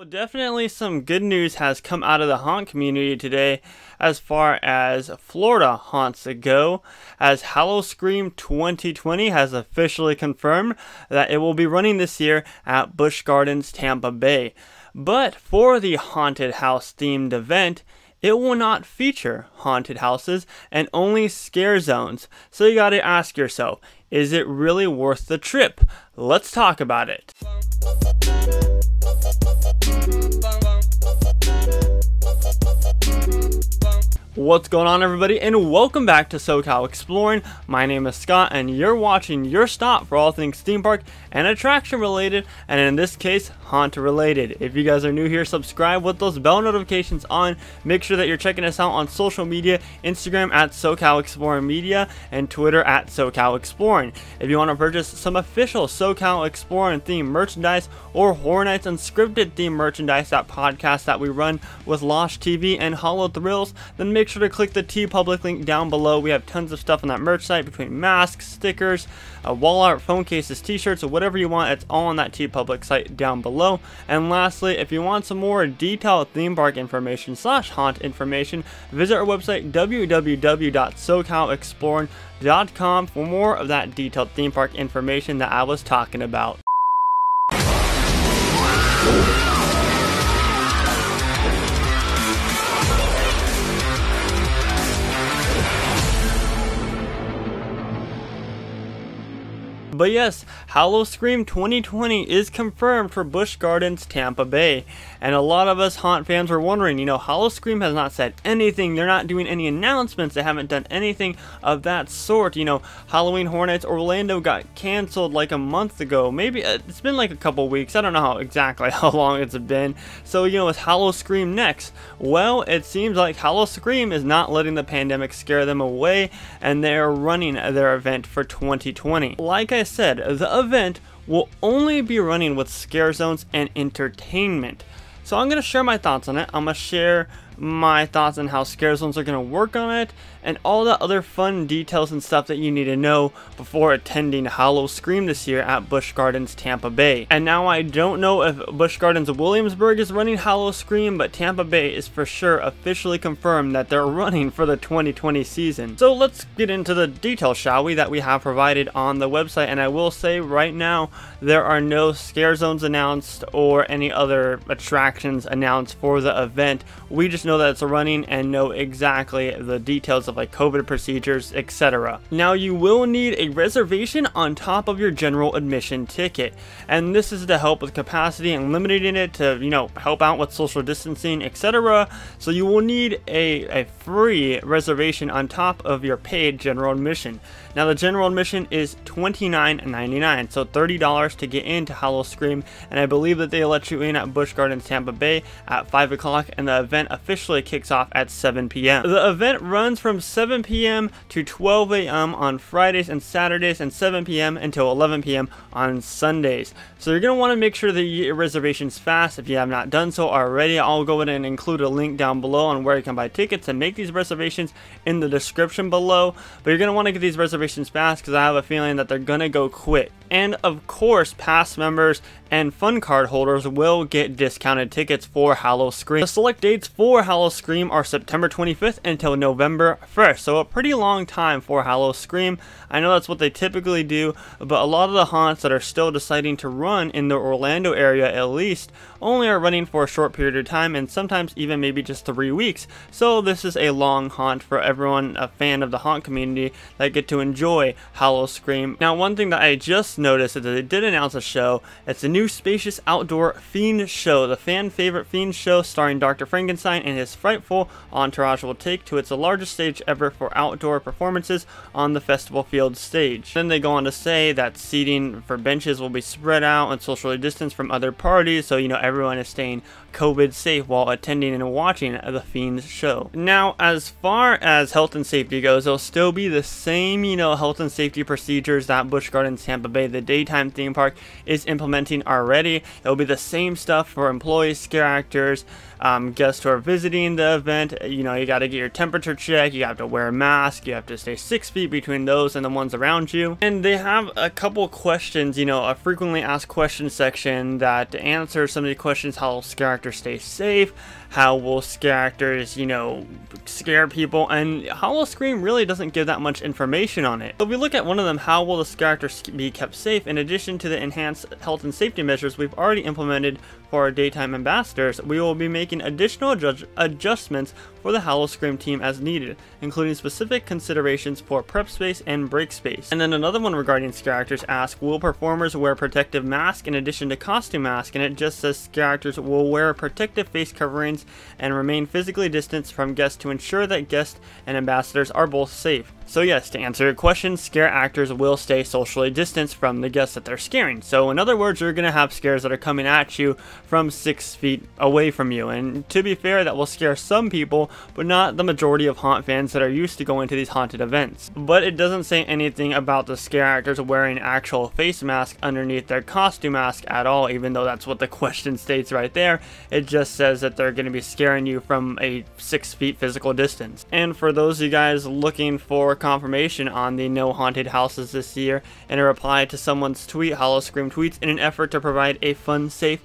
Well, definitely some good news has come out of the haunt community today as far as Florida haunts go, as Howl-O-Scream 2020 has officially confirmed that it will be running this year at Busch Gardens, Tampa Bay. But for the haunted house themed event, it will not feature haunted houses and only scare zones. So you gotta ask yourself, is it really worth the trip? Let's talk about it. What's going on everybody and welcome back to SoCal Exploring. My name is Scott and you're watching your stop for all things theme park and attraction related and in this case haunt related. If you guys are new here subscribe with those bell notifications on. Make sure that you're checking us out on social media Instagram at SoCal Exploring Media and Twitter at SoCal Exploring. If you want to purchase some official SoCal Exploring themed merchandise or Horror Nights Unscripted themed merchandise that podcast that we run with Lost TV and Hollow Thrills then make sure to click the TeePublic link down below. We have tons of stuff on that merch site between masks, stickers, uh, wall art, phone cases, t-shirts, or whatever you want. It's all on that T Public site down below. And lastly, if you want some more detailed theme park information slash haunt information, visit our website www.socalexploring.com for more of that detailed theme park information that I was talking about. But yes, Howl-O-Scream 2020 is confirmed for Busch Gardens, Tampa Bay. And a lot of us Haunt fans were wondering, you know, Howl-O-Scream has not said anything. They're not doing any announcements. They haven't done anything of that sort. You know, Halloween Horror Nights Orlando got canceled like a month ago. Maybe uh, it's been like a couple weeks. I don't know how exactly how long it's been. So, you know, is Howl-O-Scream next? Well, it seems like Howl-O-Scream is not letting the pandemic scare them away and they're running their event for 2020. Like I said, the event will only be running with scare zones and entertainment. So I'm going to share my thoughts on it. I'm going to share my thoughts on how scare zones are going to work on it, and all the other fun details and stuff that you need to know before attending Howl-O-Scream this year at Busch Gardens Tampa Bay. And now I don't know if Busch Gardens Williamsburg is running Howl-O-Scream, but Tampa Bay is for sure officially confirmed that they're running for the 2020 season. So let's get into the details, shall we, that we have provided on the website. And I will say right now, there are no scare zones announced or any other attractions announced for the event. We just know that it's running and know exactly the details of like COVID procedures, etc. Now you will need a reservation on top of your general admission ticket, and this is to help with capacity and limiting it to, you know, help out with social distancing, etc. So you will need a, a free reservation on top of your paid general admission. Now the general admission is $29.99, so $30 to get into Howl-O-Scream, and I believe that they let you in at Busch Gardens Tampa Bay at 5 o'clock, and the event officially kicks off at 7 p.m. The event runs from 7 p.m. to 12 a.m. on Fridays and Saturdays, and 7 p.m. until 11 p.m. on Sundays. So you're going to want to make sure that you get your reservations fast if you have not done so already. I'll go ahead and include a link down below on where you can buy tickets and make these reservations in the description below, but you're going to want to get these reservations fast because I have a feeling that they're going to go quick. And of course, past members and fun card holders will get discounted tickets for Howl-O-Scream. The select dates for Howl-O-Scream are September 25th until November 1st, so a pretty long time for Howl-O-Scream. I know that's what they typically do, but a lot of the haunts that are still deciding to run in the Orlando area at least only are running for a short period of time and sometimes even maybe just three weeks. So this is a long haunt for everyone, a fan of the haunt community that get to enjoy Howl-O-Scream. Now one thing that I just noticed is that they did announce a show. It's a new spacious outdoor Fiend show. The fan favorite Fiend show starring Dr. Frankenstein and his frightful entourage will take to its largest stage ever for outdoor performances on the festival field stage. Then they go on to say that seating for benches will be spread out and socially distanced from other parties so you know everyone is staying COVID safe while attending and watching the Fiends show. Now, as far as health and safety goes, it'll still be the same, you know, health and safety procedures that Busch Gardens Tampa Bay the daytime theme park, is implementing already. It'll be the same stuff for employees, scare actors, um, guests who are visiting the event. You know, you got to get your temperature check, you have to wear a mask, you have to stay six feet between those and the ones around you. And they have a couple questions, you know, a frequently asked questions section that answers some of the questions how actors stay safe, how will scare actors, you know, scare people, and Howl-O-Scream really doesn't give that much information on it. But we look at one of them, how will the scare actors be kept safe, in addition to the enhanced health and safety measures we've already implemented for our daytime ambassadors, we will be making additional adjust adjustments for the Howl-O-Scream team as needed, including specific considerations for prep space and break space. And then another one regarding scare actors asks, will performers wear protective masks in addition to costume masks? And it just says characters will wear protective face coverings and remain physically distanced from guests to ensure that guests and ambassadors are both safe. So yes, to answer your question, scare actors will stay socially distanced from the guests that they're scaring. So in other words, you're going to have scares that are coming at you from six feet away from you. And to be fair, that will scare some people, but not the majority of haunt fans that are used to going to these haunted events. But it doesn't say anything about the scare actors wearing actual face masks underneath their costume mask at all, even though that's what the question states right there. It just says that they're going to be scaring you from a six feet physical distance. And for those of you guys looking for confirmation on the no haunted houses this year in a reply to someone's tweet, Howl-O-Scream tweets, in an effort to provide a fun, safe,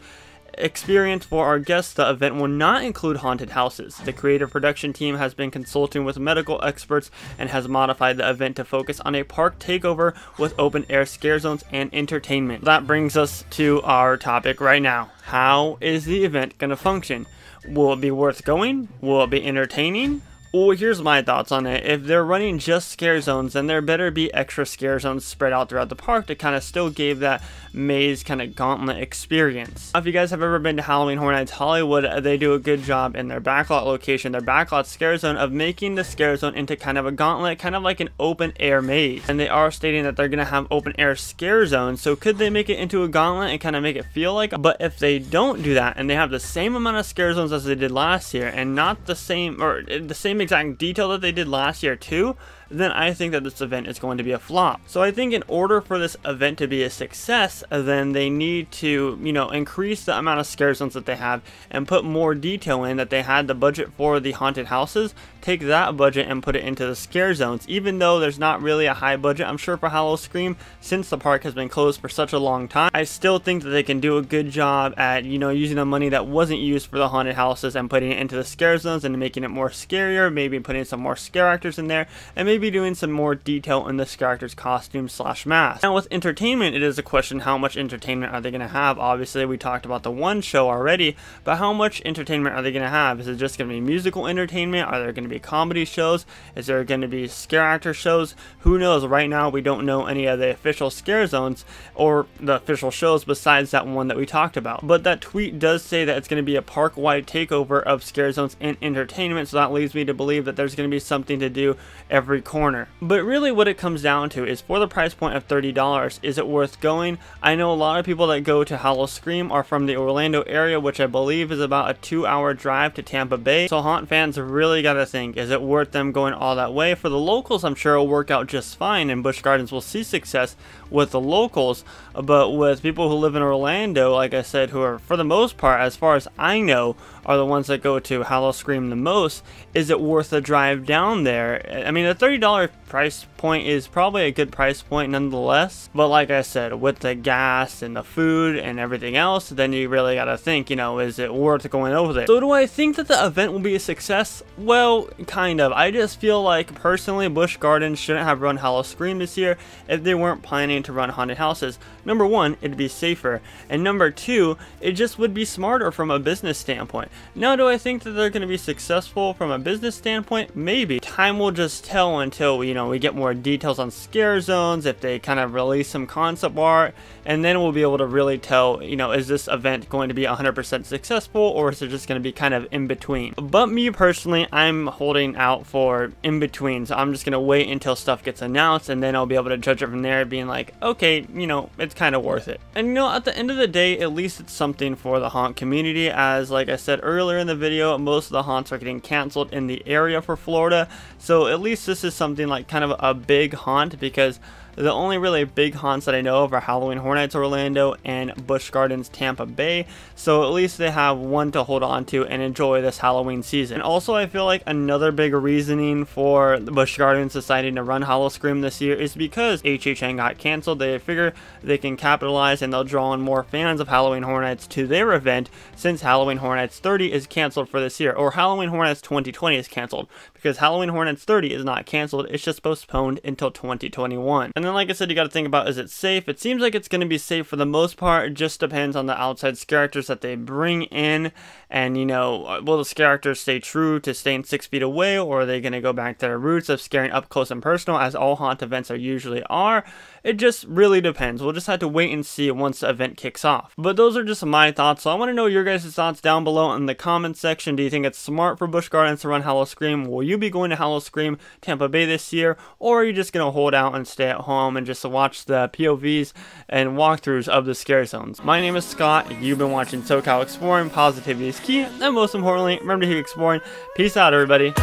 experience for our guests, the event will not include haunted houses. The creative production team has been consulting with medical experts and has modified the event to focus on a park takeover with open air scare zones and entertainment. That brings us to our topic right now. How is the event going to function? Will it be worth going? Will it be entertaining? Well, here's my thoughts on it. If they're running just scare zones, then there better be extra scare zones spread out throughout the park to kind of still give that maze kind of gauntlet experience. If you guys have ever been to Halloween Horror Nights Hollywood, uh, they do a good job in their backlot location, their backlot scare zone, of making the scare zone into kind of a gauntlet, kind of like an open air maze. And they are stating that they're going to have open air scare zones, so could they make it into a gauntlet and kind of make it feel like But if they don't do that, and they have the same amount of scare zones as they did last year, and not the same, or uh, the same exact detail that they did last year too, then I think that this event is going to be a flop. So I think in order for this event to be a success, then they need to, you know, increase the amount of scare zones that they have and put more detail in that they had the budget for the haunted houses. Take that budget and put it into the scare zones. Even though there's not really a high budget, I'm sure for Howl-O-Scream, since the park has been closed for such a long time, I still think that they can do a good job at, you know, using the money that wasn't used for the haunted houses and putting it into the scare zones and making it more scarier, maybe putting some more scare actors in there, and maybe doing some more detail in this character's costume slash mask. Now with entertainment, it is a question how much entertainment are they going to have? Obviously, we talked about the one show already, but how much entertainment are they going to have? Is it just going to be musical entertainment? Are there going to be comedy shows? Is there going to be scare actor shows? Who knows? Right now, we don't know any of the official scare zones or the official shows besides that one that we talked about. But that tweet does say that it's going to be a park-wide takeover of scare zones and entertainment, so that leads me to believe that there's going to be something to do every corner. But really what it comes down to is for the price point of $30, is it worth going? I know a lot of people that go to Howl-O-Scream are from the Orlando area, which I believe is about a two hour drive to Tampa Bay. So haunt fans really got to think, is it worth them going all that way? For the locals, I'm sure it'll work out just fine and Busch Gardens will see success with the locals. But with people who live in Orlando, like I said, who are for the most part, as far as I know, are the ones that go to Howl-O-Scream the most, is it worth the drive down there? I mean, the $30 price point is probably a good price point nonetheless. But like I said, with the gas and the food and everything else, then you really gotta think, you know, is it worth going over there? So do I think that the event will be a success? Well, kind of. I just feel like, personally, Busch Gardens shouldn't have run Howl-O-Scream this year if they weren't planning to run haunted houses. Number one, it'd be safer. And number two, it just would be smarter from a business standpoint. Now, do I think that they're going to be successful from a business standpoint? Maybe. Time will just tell until, you know, we get more details on scare zones, if they kind of release some concept art, and then we'll be able to really tell, you know, is this event going to be 100% successful or is it just going to be kind of in between? But me personally, I'm holding out for in between, so I'm just going to wait until stuff gets announced and then I'll be able to judge it from there, being like, okay, you know, it's kind of worth it. And you know, at the end of the day, at least it's something for the haunt community, as like I said earlier in the video, most of the haunts are getting canceled in the area for Florida, so at least this is something like kind of a big haunt because The only really big haunts that I know of are Halloween Horror Nights Orlando and Busch Gardens Tampa Bay, so at least they have one to hold on to and enjoy this Halloween season. And also I feel like another big reasoning for the Busch Gardens deciding to run Howl-O-Scream this year is because HHN got canceled. They figure they can capitalize and they'll draw in more fans of Halloween Horror Nights to their event since Halloween Horror Nights 30 is canceled for this year, or Halloween Horror Nights 2020 is canceled, because Halloween Horror Nights 30 is not canceled, it's just postponed until 2021. And then like I said, you gotta think about is it safe? It seems like it's gonna be safe for the most part, it just depends on the outside characters that they bring in, and you know, uh, will the characters stay true to staying six feet away, or are they gonna go back to their roots of scaring up close and personal, as all haunt events are usually are? It just really depends. We'll just have to wait and see once the event kicks off. But those are just my thoughts, so I want to know your guys' thoughts down below in the comments section. Do you think it's smart for Busch Gardens to run Howl-O-Scream? Will you be going to Howl-O-Scream Tampa Bay this year? Or are you just going to hold out and stay at home and just watch the POVs and walkthroughs of the scare zones? My name is Scott. You've been watching SoCal Exploring. Positivity is key. And most importantly, remember to keep exploring. Peace out, everybody.